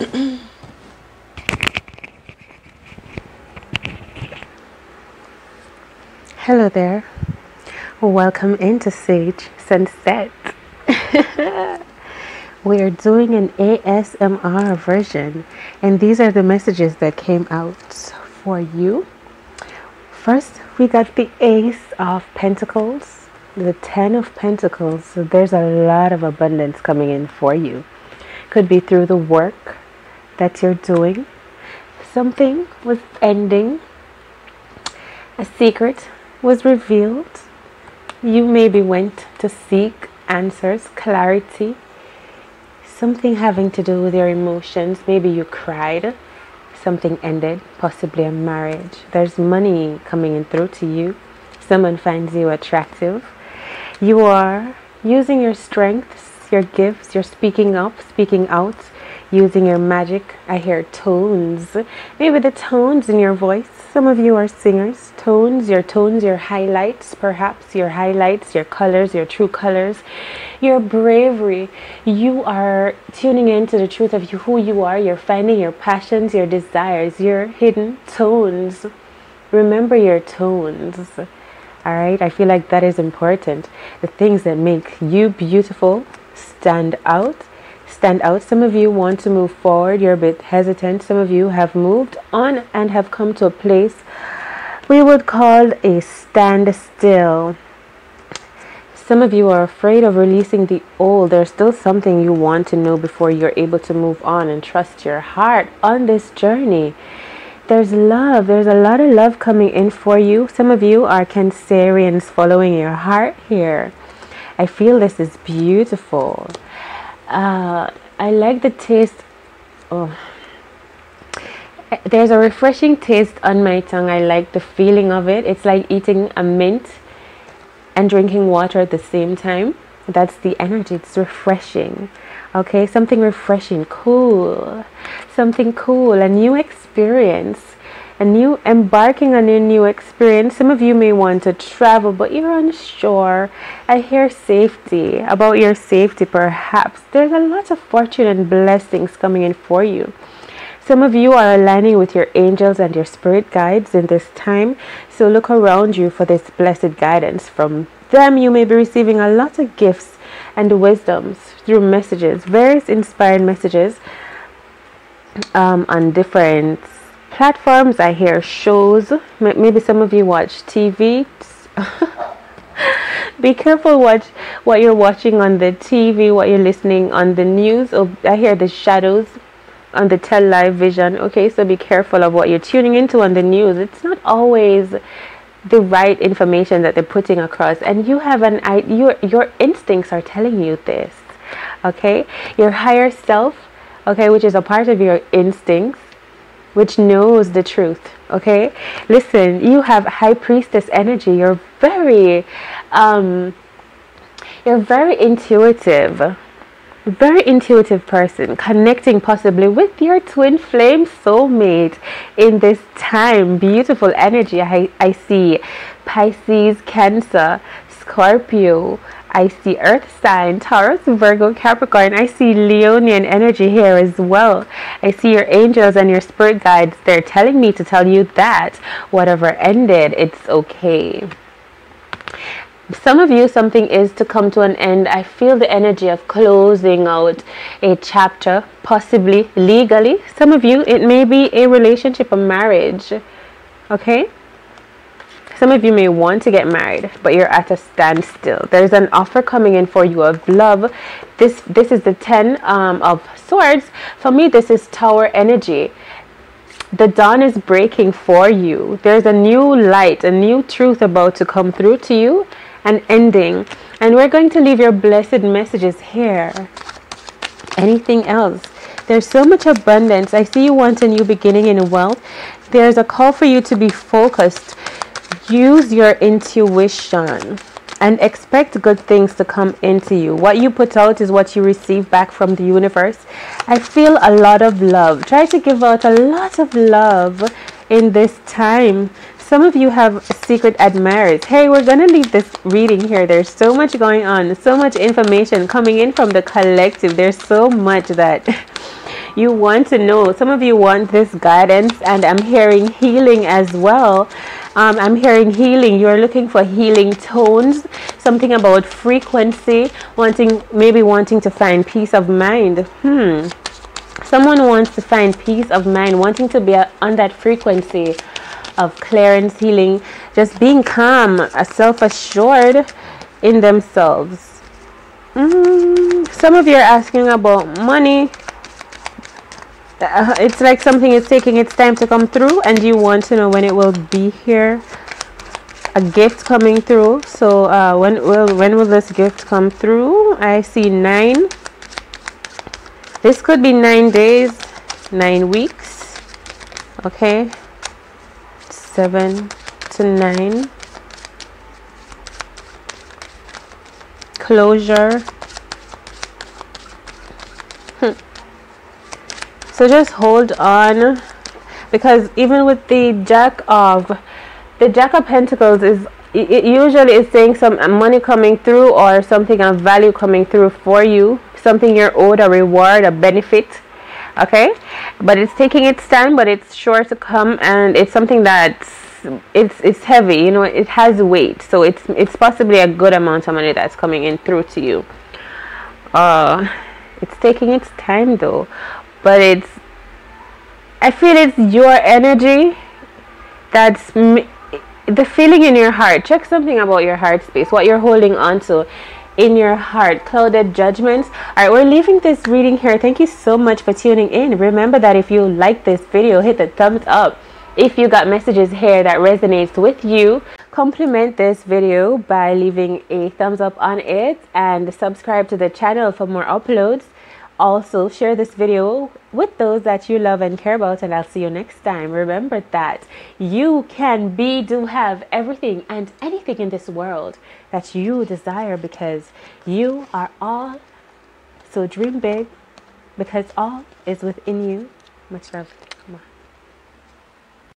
Hello there. Welcome into Sage Sunset. we are doing an ASMR version, and these are the messages that came out for you. First, we got the Ace of Pentacles, the Ten of Pentacles. So there's a lot of abundance coming in for you. Could be through the work that you're doing. Something was ending. A secret was revealed. You maybe went to seek answers, clarity, something having to do with your emotions. Maybe you cried, something ended, possibly a marriage. There's money coming in through to you. Someone finds you attractive. You are using your strengths, your gifts, you're speaking up, speaking out using your magic. I hear tones. Maybe the tones in your voice. Some of you are singers. Tones, your tones, your highlights, perhaps your highlights, your colors, your true colors, your bravery. You are tuning into the truth of who you are. You're finding your passions, your desires, your hidden tones. Remember your tones. All right, I feel like that is important. The things that make you beautiful stand out stand out. Some of you want to move forward, you're a bit hesitant. Some of you have moved on and have come to a place we would call a standstill. Some of you are afraid of releasing the old. There's still something you want to know before you're able to move on and trust your heart on this journey. There's love. There's a lot of love coming in for you. Some of you are Cancerians following your heart here. I feel this is beautiful. Uh, I like the taste. Oh, there's a refreshing taste on my tongue. I like the feeling of it. It's like eating a mint and drinking water at the same time. That's the energy. It's refreshing. Okay, something refreshing, cool, something cool, a new experience a new embarking on a new experience. Some of you may want to travel, but you're unsure. I hear safety about your safety, perhaps. There's a lot of fortune and blessings coming in for you. Some of you are aligning with your angels and your spirit guides in this time. So look around you for this blessed guidance from them. You may be receiving a lot of gifts and wisdoms through messages, various inspired messages um, on different platforms. I hear shows. Maybe some of you watch TV. Be careful what what you're watching on the TV, what you're listening on the news. Oh, I hear the shadows on the tell live vision. Okay, so be careful of what you're tuning into on the news. It's not always the right information that they're putting across, and you have an your your instincts are telling you this. Okay, your higher self. Okay, which is a part of your instincts which knows the truth. Okay, listen, you have high priestess energy. You're very, um, you're very intuitive, very intuitive person, connecting possibly with your twin flame soulmate in this time. Beautiful energy. I, I see Pisces, Cancer, Scorpio. I see Earth sign, Taurus, Virgo, Capricorn. I see Leonian energy here as well. I see your angels and your spirit guides. They're telling me to tell you that whatever ended, it's okay. Some of you, something is to come to an end. I feel the energy of closing out a chapter, possibly legally. Some of you, it may be a relationship, a marriage. Okay? Some of you may want to get married, but you're at a standstill. There's an offer coming in for you of love. This this is the ten um, of swords. For me, this is tower energy. The dawn is breaking for you. There's a new light, a new truth about to come through to you, an ending. And we're going to leave your blessed messages here. Anything else? There's so much abundance. I see you want a new beginning in wealth. There's a call for you to be focused use your intuition and expect good things to come into you. What you put out is what you receive back from the universe. I feel a lot of love. Try to give out a lot of love in this time. Some of you have secret admirers. Hey, we're going to leave this reading here. There's so much going on, so much information coming in from the collective. There's so much that you want to know some of you want this guidance and i'm hearing healing as well um, i'm hearing healing. You're looking for healing tones something about frequency wanting maybe wanting to find peace of mind. Hmm. Someone wants to find peace of mind wanting to be on that frequency of clearance healing just being calm self-assured in themselves. Mm, some of you are asking about money uh, it's like something is taking its time to come through and you want to know when it will be here. A gift coming through. So uh, when will when will this gift come through? I see nine. This could be nine days nine weeks. Okay. Seven to nine. Closure so just hold on because even with the jack of the jack of pentacles is it usually is saying some money coming through or something of value coming through for you something you're owed a reward a benefit okay? But it's taking its time but it's sure to come and it's something that's it's it's heavy you know it has weight. So it's it's possibly a good amount of money that's coming in through to you. Uh it's taking its time though but it's I feel it's your energy that's the feeling in your heart. Check something about your heart space, what you're holding on to in your heart. Clouded judgments. All right, we're leaving this reading here. Thank you so much for tuning in. Remember that if you like this video, hit the thumbs up. If you got messages here that resonates with you, compliment this video by leaving a thumbs up on it and subscribe to the channel for more uploads also share this video with those that you love and care about and I'll see you next time. Remember that you can be, do, have everything and anything in this world that you desire because you are all. So dream big because all is within you. Much love.